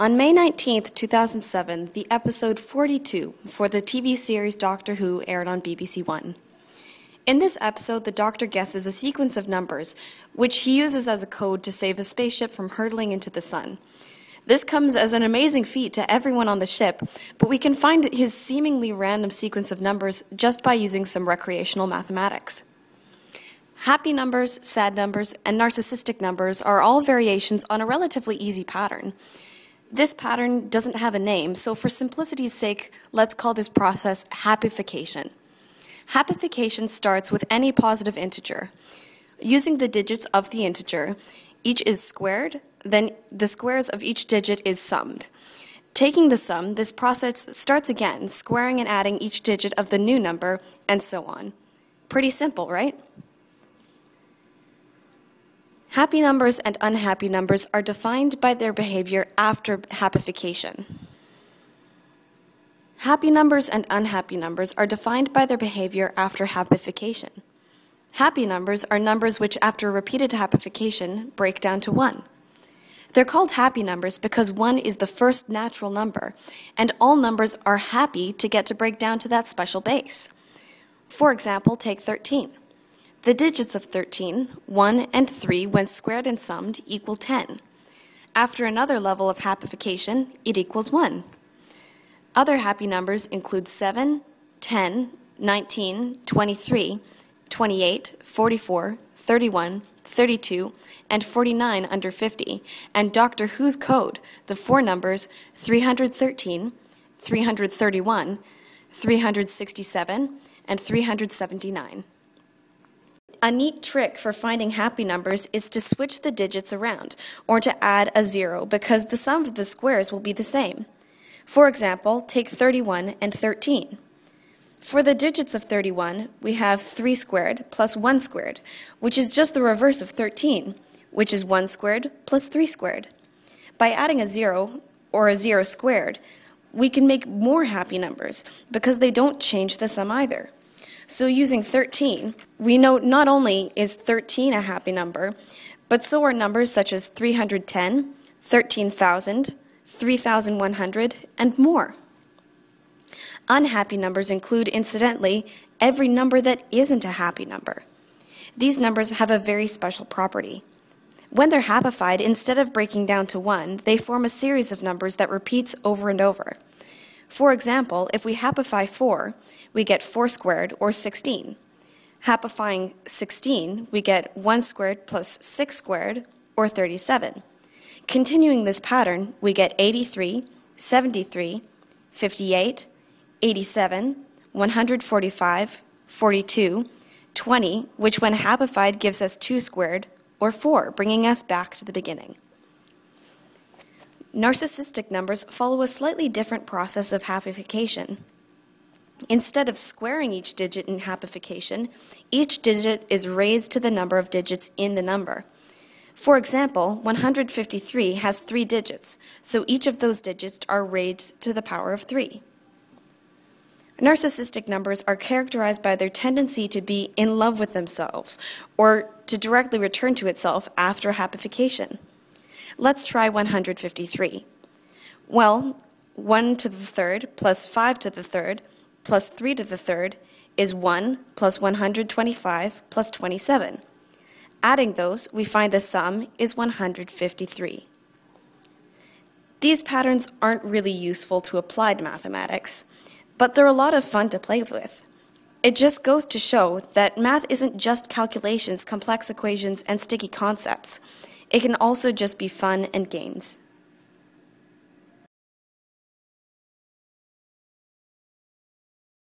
On May 19, 2007, the episode 42 for the TV series Doctor Who aired on BBC One. In this episode, the Doctor guesses a sequence of numbers, which he uses as a code to save a spaceship from hurtling into the sun. This comes as an amazing feat to everyone on the ship, but we can find his seemingly random sequence of numbers just by using some recreational mathematics. Happy numbers, sad numbers, and narcissistic numbers are all variations on a relatively easy pattern. This pattern doesn't have a name, so for simplicity's sake, let's call this process happification. Happification starts with any positive integer. Using the digits of the integer, each is squared, then the squares of each digit is summed. Taking the sum, this process starts again, squaring and adding each digit of the new number, and so on. Pretty simple, right? Happy numbers and unhappy numbers are defined by their behavior after happification. Happy numbers and unhappy numbers are defined by their behavior after happification. Happy numbers are numbers which, after repeated happification, break down to 1. They're called happy numbers because 1 is the first natural number, and all numbers are happy to get to break down to that special base. For example, take 13. The digits of 13, 1 and 3, when squared and summed, equal 10. After another level of happification, it equals 1. Other happy numbers include 7, 10, 19, 23, 28, 44, 31, 32, and 49 under 50, and Doctor Who's code, the four numbers 313, 331, 367, and 379. A neat trick for finding happy numbers is to switch the digits around, or to add a zero, because the sum of the squares will be the same. For example, take 31 and 13. For the digits of 31, we have 3 squared plus 1 squared, which is just the reverse of 13, which is 1 squared plus 3 squared. By adding a 0, or a 0 squared, we can make more happy numbers, because they don't change the sum either. So using 13, we note not only is 13 a happy number, but so are numbers such as 310, 13,000, 3,100, and more. Unhappy numbers include, incidentally, every number that isn't a happy number. These numbers have a very special property. When they're happified, instead of breaking down to 1, they form a series of numbers that repeats over and over. For example, if we happify 4, we get 4 squared, or 16. Happifying 16, we get 1 squared plus 6 squared, or 37. Continuing this pattern, we get 83, 73, 58, 87, 145, 42, 20, which when happified gives us 2 squared, or 4, bringing us back to the beginning. Narcissistic numbers follow a slightly different process of happification. Instead of squaring each digit in happification, each digit is raised to the number of digits in the number. For example, 153 has three digits, so each of those digits are raised to the power of 3. Narcissistic numbers are characterized by their tendency to be in love with themselves, or to directly return to itself after happification. Let's try 153. Well, 1 to the third plus 5 to the third plus 3 to the third is 1 plus 125 plus 27. Adding those, we find the sum is 153. These patterns aren't really useful to applied mathematics, but they're a lot of fun to play with. It just goes to show that math isn't just calculations, complex equations, and sticky concepts. It can also just be fun and games.